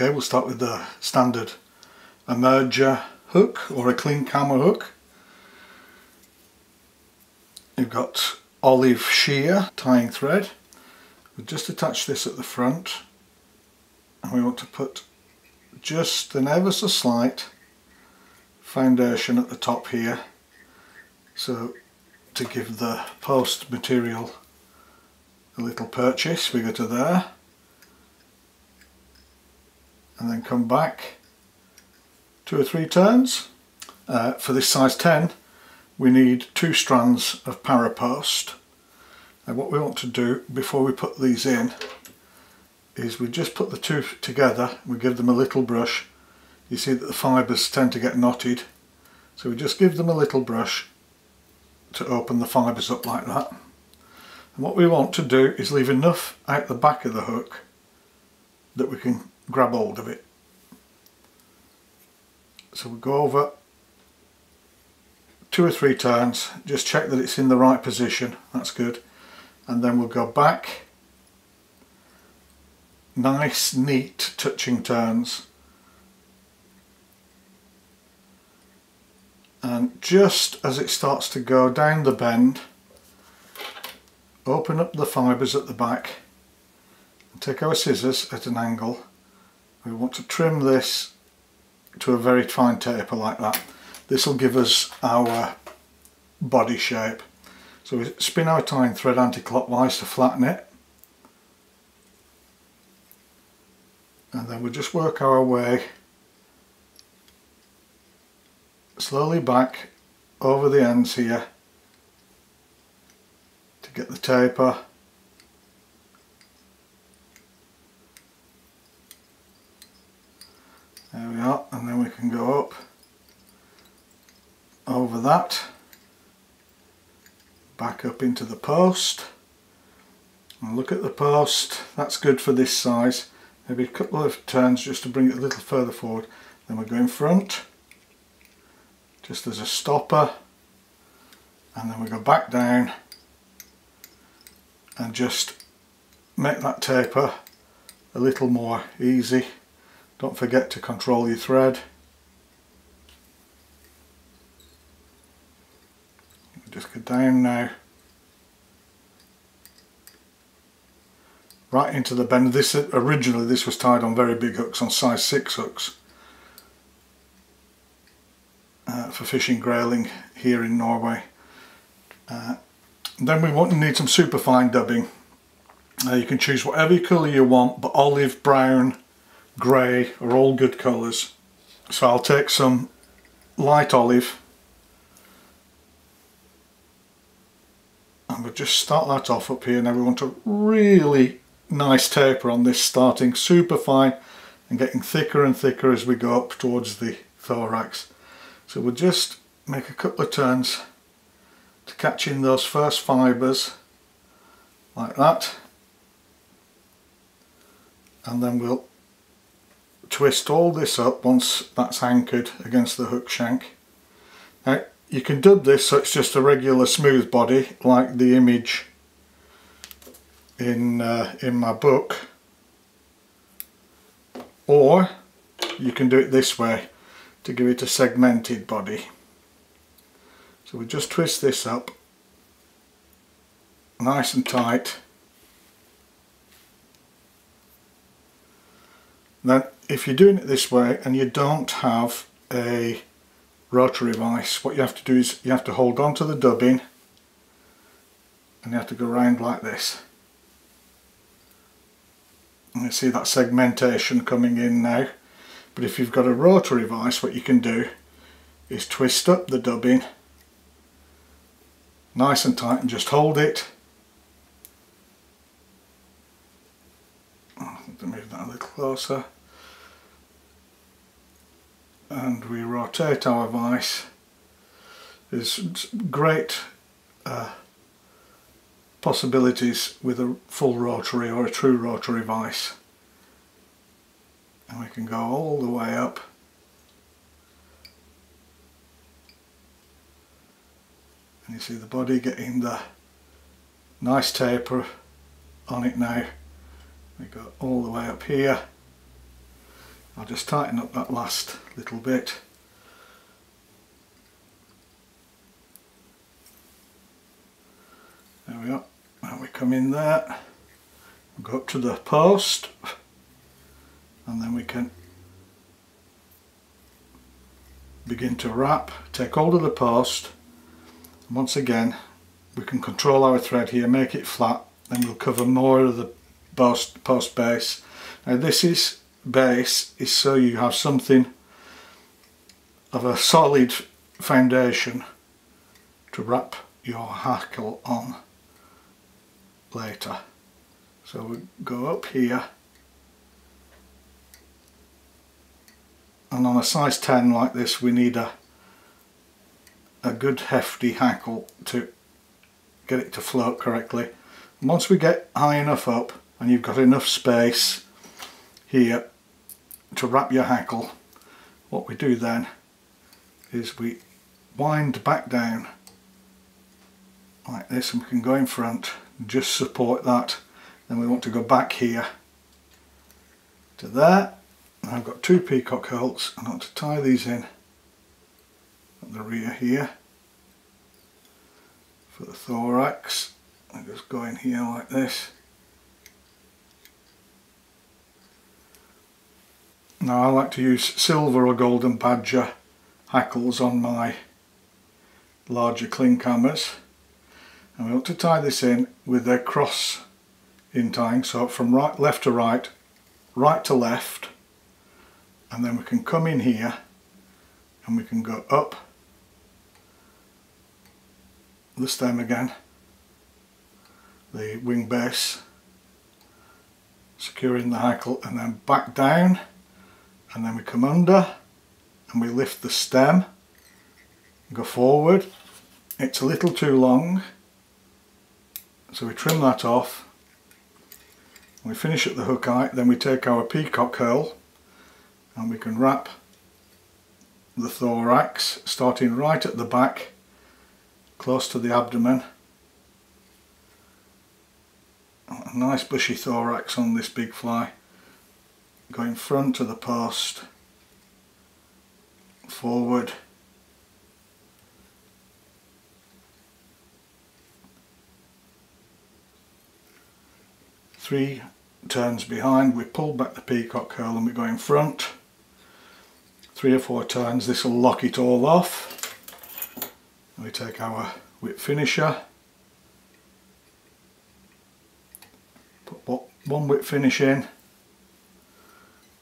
Okay, we'll start with the standard emerger hook or a Klinkhamer hook. You've got olive sheer tying thread. We'll just attach this at the front and we want to put just an ever so slight foundation at the top here so to give the post material a little purchase we go to there and then come back two or three turns. Uh, for this size 10 we need two strands of parapost. And what we want to do before we put these in is we just put the two together we give them a little brush. You see that the fibres tend to get knotted. So we just give them a little brush to open the fibres up like that. And what we want to do is leave enough out the back of the hook that we can grab hold of it. So we go over two or three turns, just check that it's in the right position, that's good. And then we'll go back, nice neat touching turns. And just as it starts to go down the bend, open up the fibres at the back, and take our scissors at an angle we want to trim this to a very fine taper like that. This will give us our body shape. So we spin our tying thread anti-clockwise to flatten it. And then we just work our way slowly back over the ends here to get the taper there we are and then we can go up over that back up into the post. And look at the post. That's good for this size. Maybe a couple of turns just to bring it a little further forward. Then we go in front just as a stopper. And then we go back down and just make that taper a little more easy. Don't forget to control your thread. Just go down now. Right into the bend. This Originally this was tied on very big hooks, on size 6 hooks. Uh, for fishing grayling here in Norway. Uh, then we want to need some super fine dubbing. Uh, you can choose whatever colour you want, but olive, brown, grey are all good colours. So I'll take some light olive and we'll just start that off up here. Now we want a really nice taper on this starting super fine and getting thicker and thicker as we go up towards the thorax. So we'll just make a couple of turns to catch in those first fibres like that and then we'll twist all this up once that's anchored against the hook shank. Now you can dub this so it's just a regular smooth body like the image in, uh, in my book. Or you can do it this way to give it a segmented body. So we just twist this up nice and tight. Then if you're doing it this way and you don't have a rotary vise what you have to do is you have to hold on to the dubbing and you have to go around like this and you see that segmentation coming in now. But if you've got a rotary vise what you can do is twist up the dubbing nice and tight and just hold it. Move that a little closer. And we rotate our vise there's great uh, possibilities with a full rotary or a true rotary vise. And we can go all the way up. And you see the body getting the nice taper on it now. We go all the way up here. I'll just tighten up that last little bit there we are. And we come in there. Go up to the post. And then we can begin to wrap take hold of the post. Once again we can control our thread here make it flat then we'll cover more of the post, post base. Now this is base is so you have something of a solid foundation to wrap your hackle on later so we go up here and on a size 10 like this we need a a good hefty hackle to get it to float correctly. once we get high enough up and you've got enough space here to wrap your hackle, what we do then is we wind back down like this and we can go in front just support that. Then we want to go back here to there. And I've got two peacock and I want to tie these in at the rear here for the thorax. I just go in here like this. Now I like to use silver or golden badger hackles on my larger Klinkhamers and we want to tie this in with a cross in tying so from right left to right right to left. And then we can come in here and we can go up the stem again, the wing base, securing the hackle and then back down. And then we come under and we lift the stem, go forward. It's a little too long so we trim that off. We finish at the hook height, then we take our peacock herl and we can wrap the thorax starting right at the back close to the abdomen. A nice bushy thorax on this big fly. Going front to the post, forward, three turns behind, we pull back the peacock herl and we go in front. Three or four turns, this will lock it all off. We take our whip finisher. Put one whip finish in.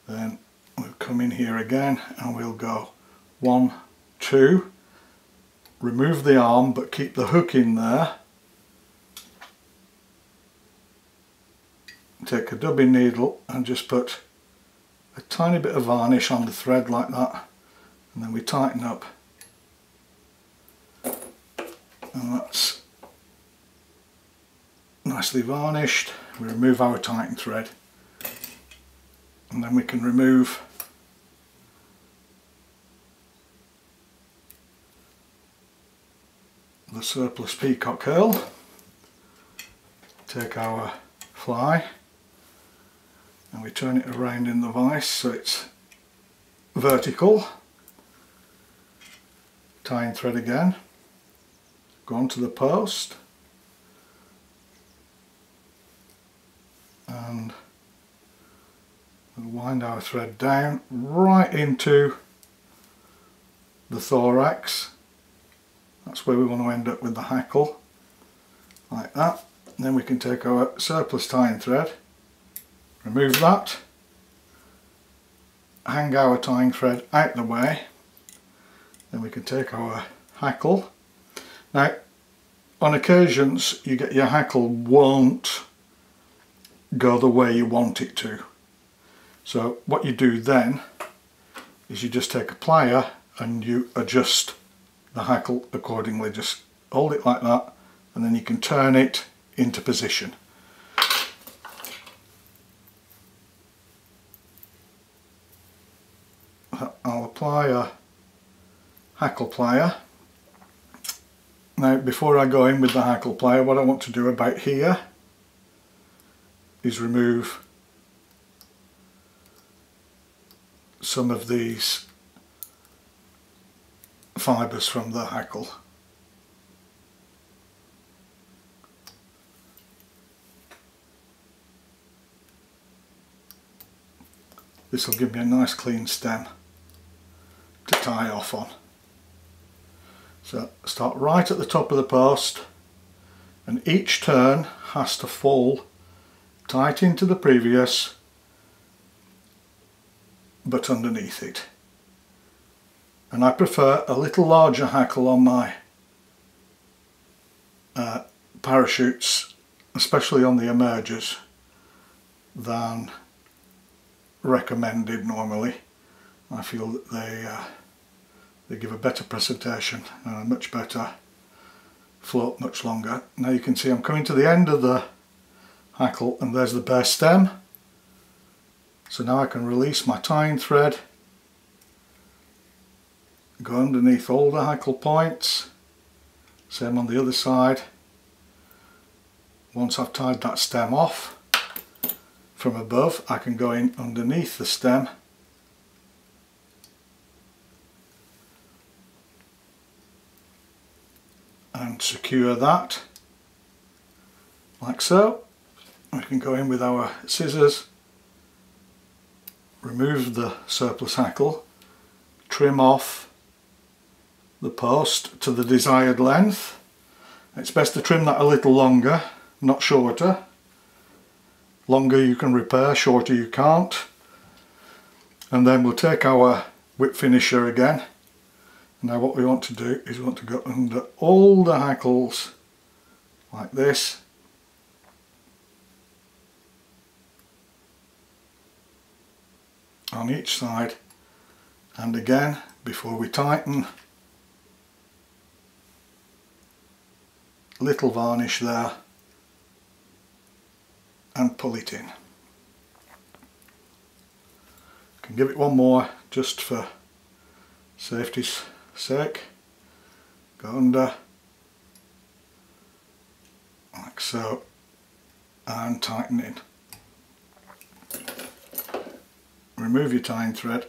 Then we'll come in here again and we'll go one two. Remove the arm but keep the hook in there take a dubbing needle and just put a tiny bit of varnish on the thread like that and then we tighten up. And that's nicely varnished. We remove our tighten thread. And then we can remove the surplus peacock herl. Take our fly and we turn it around in the vise so it's vertical, tying thread again. Go onto the post. And we'll wind our thread down right into the thorax. That's where we want to end up with the hackle. Like that. And then we can take our surplus tying thread remove that hang our tying thread out the way then we can take our hackle now, on occasions you get your hackle won't go the way you want it to. So what you do then is you just take a plier and you adjust the hackle accordingly. Just hold it like that and then you can turn it into position. A hackle plier now before I go in with the hackle plier what I want to do about here is remove some of these fibres from the hackle. This will give me a nice clean stem to tie off on. So start right at the top of the post and each turn has to fall tight into the previous but underneath it and I prefer a little larger hackle on my uh, parachutes especially on the emergers than recommended normally I feel that they uh, they give a better presentation and a much better float much longer. Now you can see I'm coming to the end of the hackle and there's the bare stem. So now I can release my tying thread, go underneath all the hackle points, same on the other side. Once I've tied that stem off from above I can go in underneath the stem and secure that like so. We can go in with our scissors, remove the surplus hackle, trim off the post to the desired length. It's best to trim that a little longer, not shorter. Longer you can repair, shorter you can't. And then we'll take our whip finisher again now what we want to do is we want to go under all the hackles like this. On each side. And again before we tighten. Little varnish there. And pull it in. Can give it one more just for safety's sec, go under, like so, and tighten in. Remove your tying thread,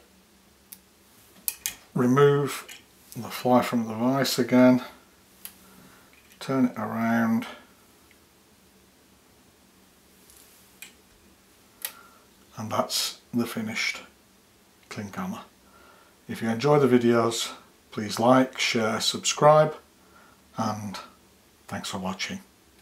remove the fly from the vise again, turn it around, and that's the finished Klinkhamer. If you enjoy the videos Please like, share, subscribe and thanks for watching.